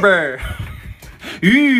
polar bear.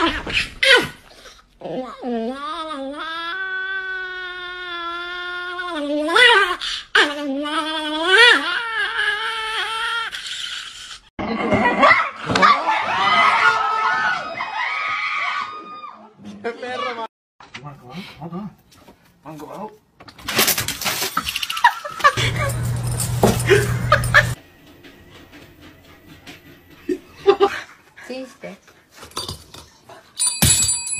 Oh, go out? God.